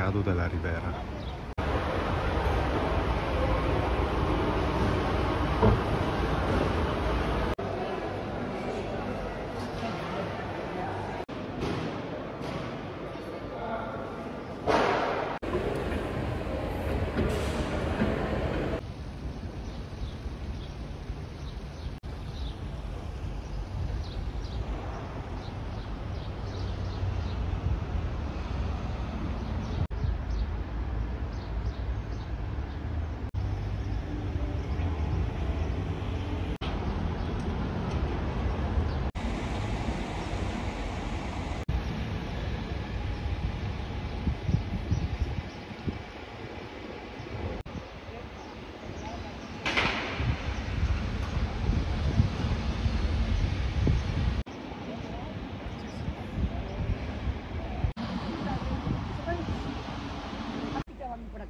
Mercado della Ribera.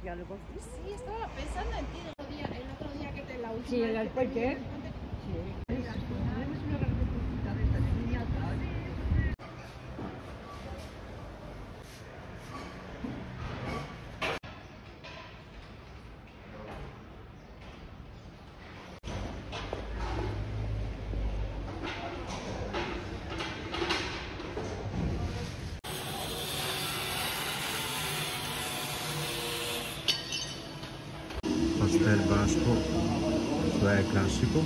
Aquí algo. Sí, estaba pensando en ti el otro día, el otro día que te la última. Sí, el alcohol, ¿qué? Sí. Pastel basco, cioè classico,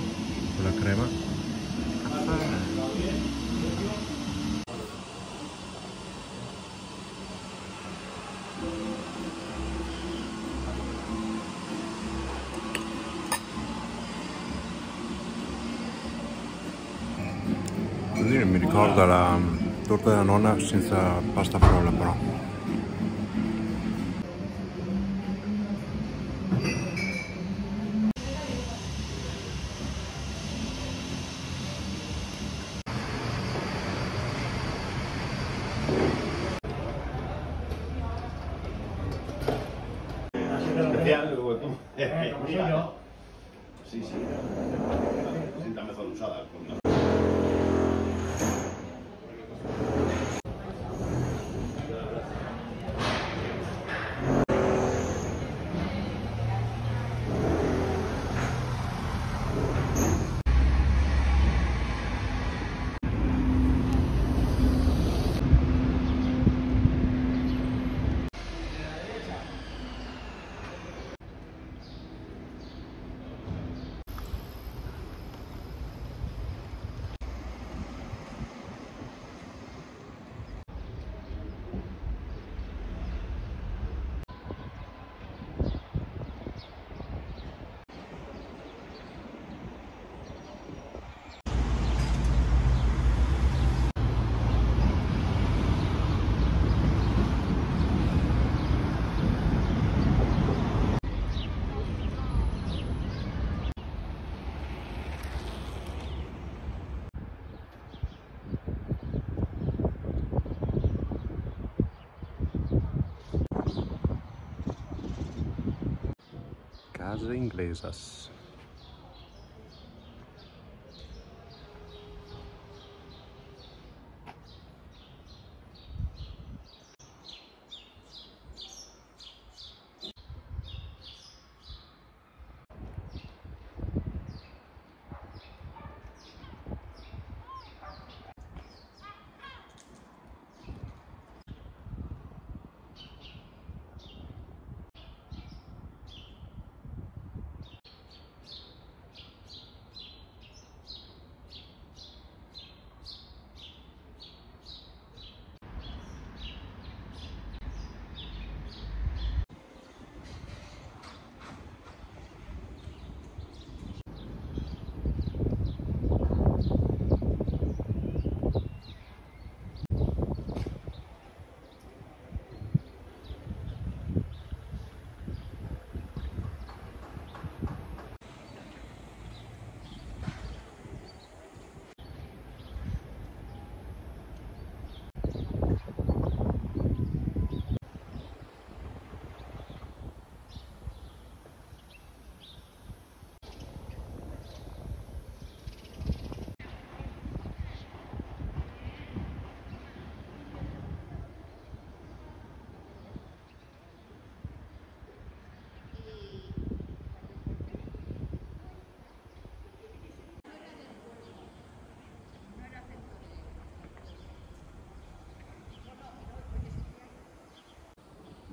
con la crema. Così mi ricorda la torta della nonna senza pasta frolla però. Sí, sí, sí, mejor usada. Inglesas.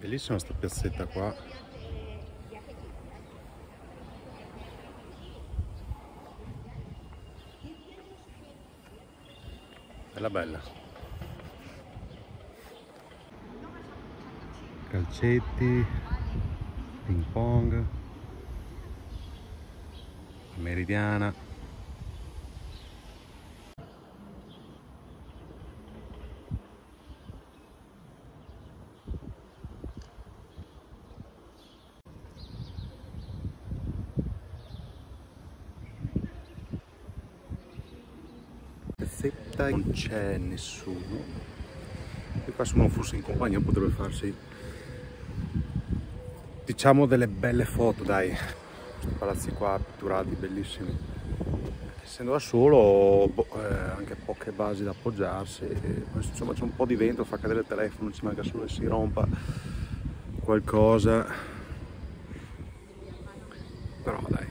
Bellissima sta piazzetta qua. Bella bella. Calcetti, ping pong, meridiana. Piazzetta non c'è nessuno. E qua se uno fosse in compagnia potrebbe farsi diciamo delle belle foto dai. Questi palazzi qua pitturati bellissimi. Essendo da solo boh, eh, anche poche basi da appoggiarsi. Insomma c'è un po' di vento fa cadere il telefono ci manca solo che si rompa qualcosa. Però dai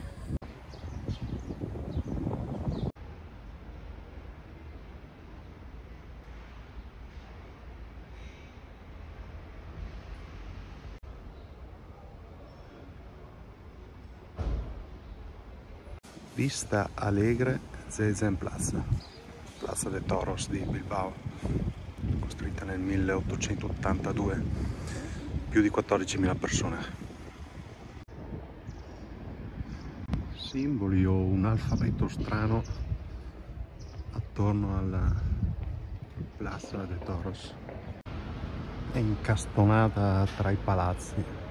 Vista Alegre Zezen Plaza, Plaza de Toros di Bilbao, costruita nel 1882, più di 14.000 persone. Simboli o un alfabeto strano attorno alla Plaza de Toros, è incastonata tra i palazzi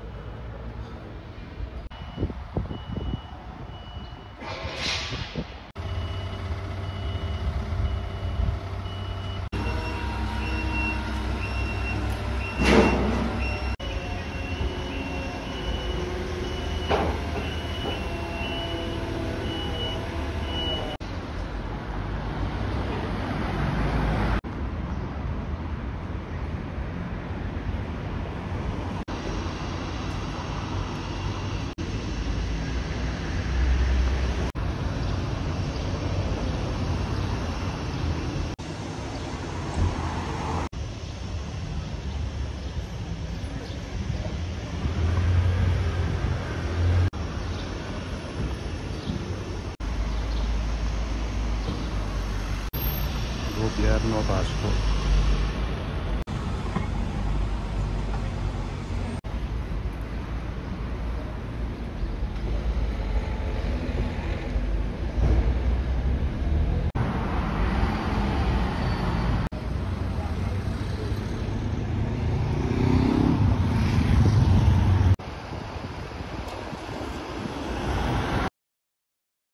gobierno vasco.